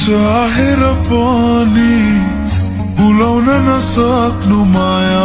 चाहेर पनि भुलाउन नसक्नु माया